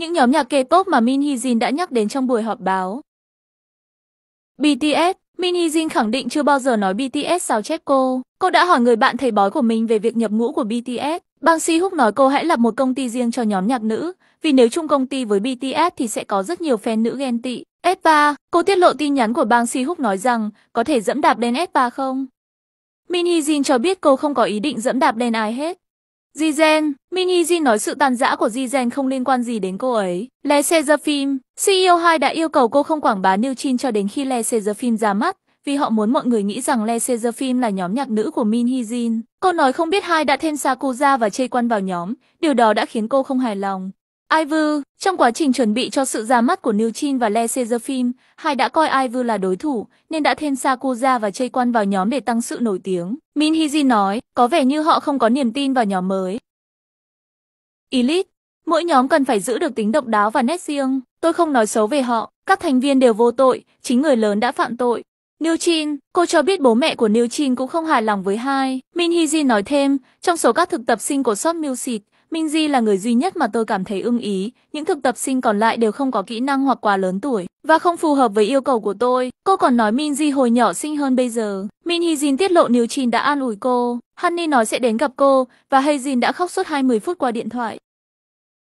những nhóm nhạc K-pop mà Min Hee Jin đã nhắc đến trong buổi họp báo. BTS Min Hee Jin khẳng định chưa bao giờ nói BTS sao chép cô. Cô đã hỏi người bạn thầy bói của mình về việc nhập ngũ của BTS. Bang Si Húc nói cô hãy lập một công ty riêng cho nhóm nhạc nữ, vì nếu chung công ty với BTS thì sẽ có rất nhiều fan nữ ghen tị. S3, cô tiết lộ tin nhắn của Bang Si Húc nói rằng có thể dẫm đạp lên S3 không? Min Hee Jin cho biết cô không có ý định dẫm đạp lên ai hết. Jizen, Min Hee Jin nói sự tàn dã của Jizen không liên quan gì đến cô ấy. Le Seraphim, CEO 2 đã yêu cầu cô không quảng bá New Chin cho đến khi Le Seraphim ra mắt, vì họ muốn mọi người nghĩ rằng Le Seraphim là nhóm nhạc nữ của Min Hee Jin. Cô nói không biết hai đã thêm Sakuza và Chê Quan vào nhóm, điều đó đã khiến cô không hài lòng. Ivu, trong quá trình chuẩn bị cho sự ra mắt của New Chin và Le Seraphim, hai đã coi Ivu là đối thủ, nên đã thêm Sakuza và Chey Quan vào nhóm để tăng sự nổi tiếng. Min Hee nói, có vẻ như họ không có niềm tin vào nhóm mới. Elite, mỗi nhóm cần phải giữ được tính độc đáo và nét riêng. Tôi không nói xấu về họ, các thành viên đều vô tội, chính người lớn đã phạm tội. New Chin, cô cho biết bố mẹ của New Chin cũng không hài lòng với hai. Min Hee nói thêm, trong số các thực tập sinh của Shop Music, Minh Di là người duy nhất mà tôi cảm thấy ưng ý, những thực tập sinh còn lại đều không có kỹ năng hoặc quá lớn tuổi và không phù hợp với yêu cầu của tôi. Cô còn nói Min Di hồi nhỏ xinh hơn bây giờ. Min Hee Jin tiết lộ Niu Chin đã an ủi cô. Honey nói sẽ đến gặp cô và Hey Jin đã khóc suốt 20 phút qua điện thoại.